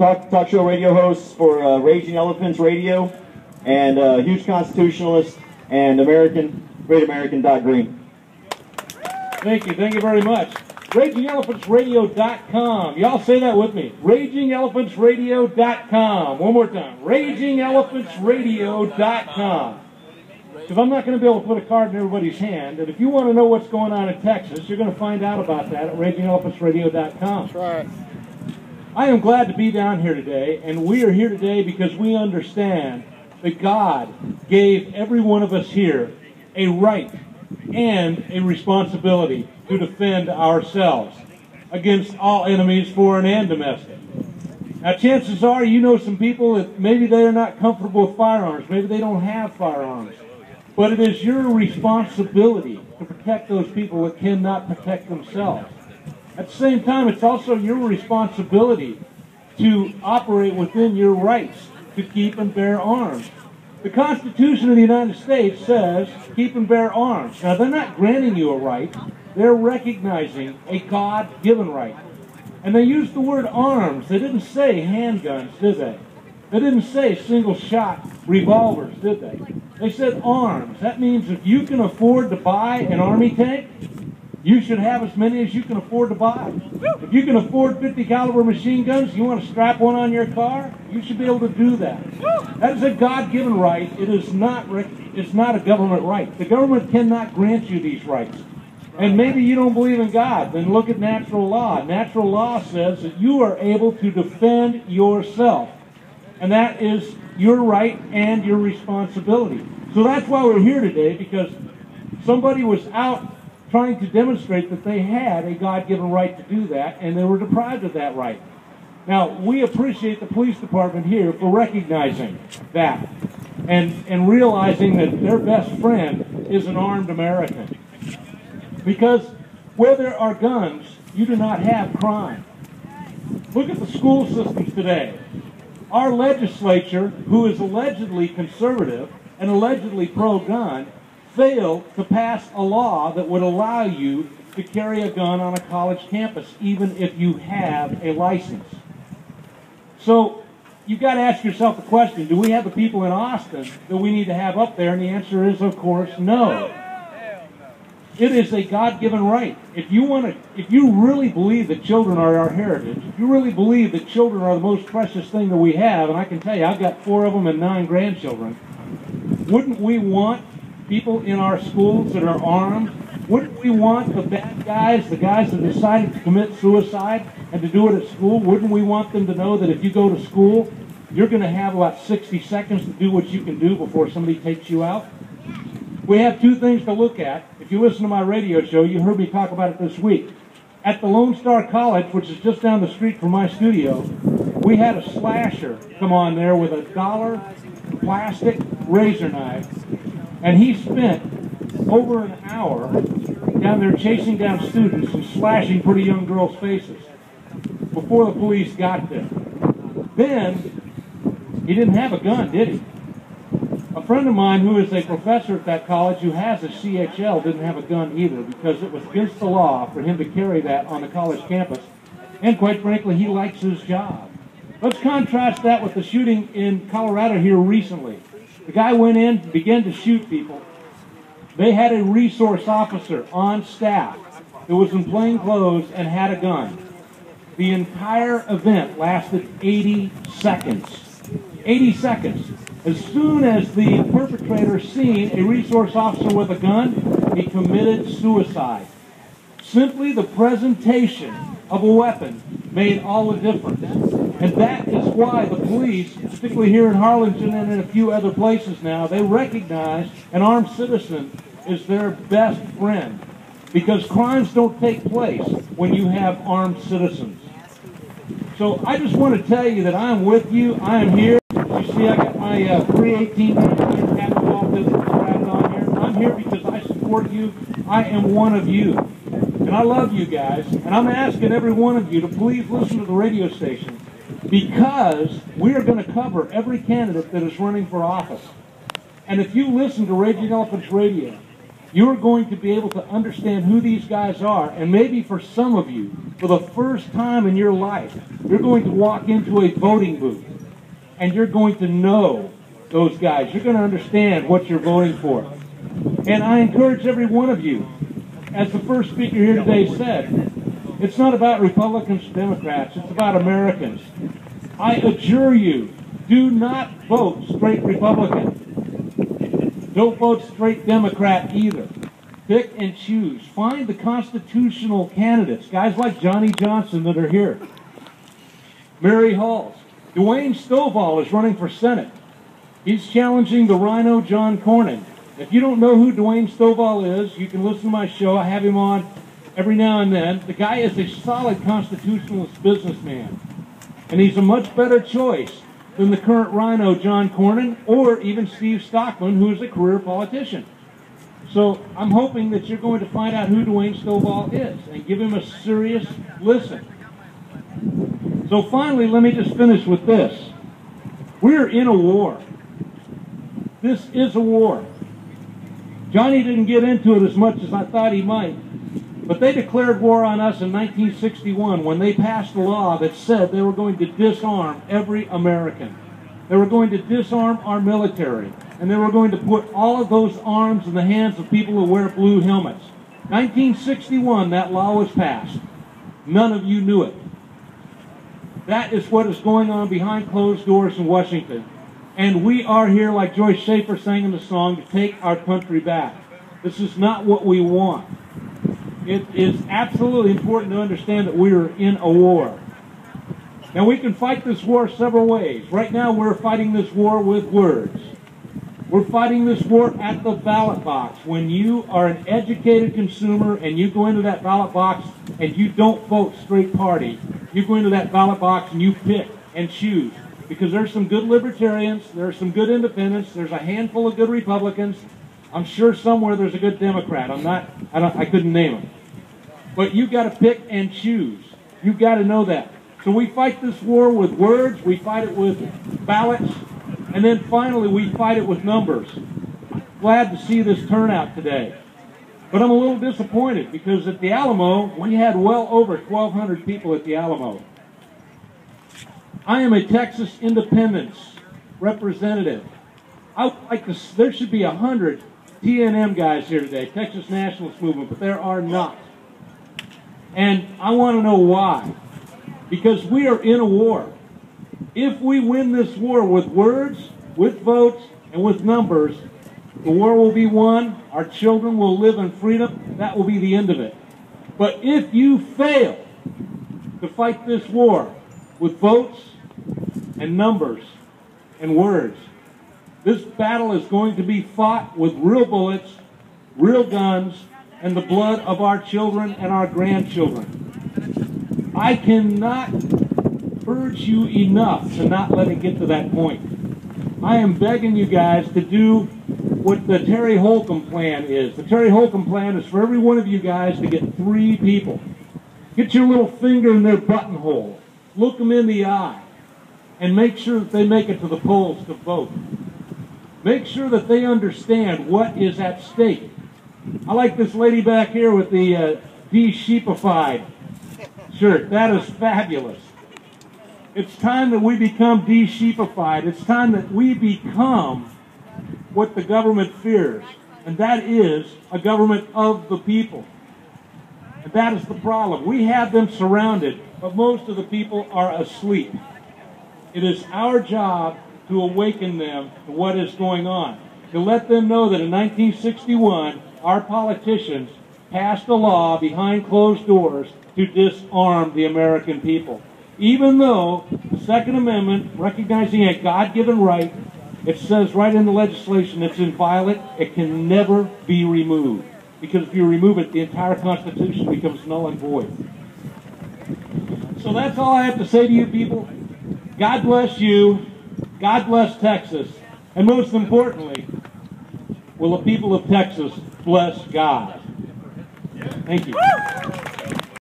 talk, talk show radio host for uh, Raging Elephants Radio, and uh, huge constitutionalist and American, great American. Dot Green. Thank you. Thank you very much. RagingElephantRadio.com. Y'all say that with me. RagingElephantRadio.com. One more time. RagingElephantRadio.com. Because I'm not going to be able to put a card in everybody's hand. And if you want to know what's going on in Texas, you're going to find out about that at RagingElephantRadio.com. That's right. I am glad to be down here today, and we are here today because we understand that God gave every one of us here a right and a responsibility to defend ourselves against all enemies, foreign and domestic. Now, chances are you know some people that maybe they're not comfortable with firearms, maybe they don't have firearms, but it is your responsibility to protect those people that cannot protect themselves. At the same time, it's also your responsibility to operate within your rights to keep and bear arms. The Constitution of the United States says keep and bear arms. Now, they're not granting you a right, they're recognizing a God given right. And they used the word arms. They didn't say handguns, did they? They didn't say single shot revolvers, did they? They said arms. That means if you can afford to buy an army tank, you should have as many as you can afford to buy. If you can afford 50 caliber machine guns, you want to strap one on your car, you should be able to do that. That is a God-given right. It is not it's not a government right. The government cannot grant you these rights. And maybe you don't believe in God, then look at natural law. Natural law says that you are able to defend yourself. And that is your right and your responsibility. So that's why we're here today, because somebody was out trying to demonstrate that they had a God-given right to do that, and they were deprived of that right. Now, we appreciate the police department here for recognizing that and, and realizing that their best friend is an armed American. Because where there are guns, you do not have crime. Look at the school systems today. Our legislature, who is allegedly conservative and allegedly pro-gun, failed to pass a law that would allow you to carry a gun on a college campus, even if you have a license. So you've got to ask yourself the question, do we have the people in Austin that we need to have up there? And the answer is, of course, no. It is a God-given right. If you want to, if you really believe that children are our heritage, if you really believe that children are the most precious thing that we have, and I can tell you, I've got four of them and nine grandchildren, wouldn't we want people in our schools that are armed? Wouldn't we want the bad guys, the guys that decided to commit suicide and to do it at school, wouldn't we want them to know that if you go to school, you're going to have about 60 seconds to do what you can do before somebody takes you out? We have two things to look at. If you listen to my radio show, you heard me talk about it this week. At the Lone Star College, which is just down the street from my studio, we had a slasher come on there with a dollar plastic razor knife and he spent over an hour down there chasing down students and slashing pretty young girls' faces before the police got there. Then, he didn't have a gun, did he? A friend of mine who is a professor at that college who has a CHL didn't have a gun either because it was against the law for him to carry that on the college campus. And quite frankly, he likes his job. Let's contrast that with the shooting in Colorado here recently. The guy went in, began to shoot people. They had a resource officer on staff that was in plain clothes and had a gun. The entire event lasted 80 seconds. 80 seconds. As soon as the perpetrator seen a resource officer with a gun, he committed suicide. Simply the presentation of a weapon made all the difference. And that is why the police, particularly here in Harlingen and in a few other places now, they recognize an armed citizen is their best friend. Because crimes don't take place when you have armed citizens. So I just want to tell you that I'm with you. I am here. You see, I got my uh, 318 Capital business strapped on here. I'm here because I support you. I am one of you. And I love you guys. And I'm asking every one of you to please listen to the radio station because we are going to cover every candidate that is running for office. And if you listen to Raging Elephants Radio, you're going to be able to understand who these guys are. And maybe for some of you, for the first time in your life, you're going to walk into a voting booth and you're going to know those guys. You're going to understand what you're voting for. And I encourage every one of you, as the first speaker here today said, it's not about Republicans Democrats, it's about Americans. I adjure you, do not vote straight Republican. Don't vote straight Democrat either. Pick and choose. Find the constitutional candidates, guys like Johnny Johnson that are here. Mary Halls. Dwayne Stovall is running for Senate. He's challenging the rhino John Cornyn. If you don't know who Dwayne Stovall is, you can listen to my show. I have him on every now and then. The guy is a solid constitutionalist businessman. And he's a much better choice than the current Rhino, John Cornyn or even Steve Stockman, who is a career politician. So I'm hoping that you're going to find out who Dwayne Stovall is and give him a serious listen. So finally, let me just finish with this. We're in a war. This is a war. Johnny didn't get into it as much as I thought he might. But they declared war on us in 1961 when they passed a law that said they were going to disarm every American. They were going to disarm our military. And they were going to put all of those arms in the hands of people who wear blue helmets. 1961, that law was passed. None of you knew it. That is what is going on behind closed doors in Washington. And we are here, like Joyce Schaefer sang in the song, to take our country back. This is not what we want it is absolutely important to understand that we are in a war. Now, we can fight this war several ways. Right now, we're fighting this war with words. We're fighting this war at the ballot box. When you are an educated consumer and you go into that ballot box and you don't vote straight party, you go into that ballot box and you pick and choose. Because there's some good libertarians, there's some good independents, there's a handful of good Republicans, I'm sure somewhere there's a good Democrat. I'm not, I, don't, I couldn't name him. But you got to pick and choose. You've got to know that. So we fight this war with words, we fight it with ballots, and then finally we fight it with numbers. Glad to see this turnout today. But I'm a little disappointed because at the Alamo, we had well over 1,200 people at the Alamo. I am a Texas independence representative. I like to, there should be 100 TNM guys here today, Texas Nationalist Movement, but there are not. And I want to know why. Because we are in a war. If we win this war with words, with votes, and with numbers, the war will be won. Our children will live in freedom. That will be the end of it. But if you fail to fight this war with votes and numbers and words, this battle is going to be fought with real bullets, real guns, and the blood of our children and our grandchildren. I cannot urge you enough to not let it get to that point. I am begging you guys to do what the Terry Holcomb plan is. The Terry Holcomb plan is for every one of you guys to get three people. Get your little finger in their buttonhole. Look them in the eye. And make sure that they make it to the polls to vote. Make sure that they understand what is at stake. I like this lady back here with the uh, de-sheepified shirt. That is fabulous. It's time that we become de-sheepified. It's time that we become what the government fears, and that is a government of the people. And that is the problem. We have them surrounded, but most of the people are asleep. It is our job to awaken them to what is going on. To let them know that in 1961, our politicians passed a law behind closed doors to disarm the American people. Even though the Second Amendment, recognizing a God-given right, it says right in the legislation it's inviolate, it can never be removed. Because if you remove it, the entire Constitution becomes null and void. So that's all I have to say to you people. God bless you. God bless Texas. And most importantly, will the people of Texas bless God? Thank you.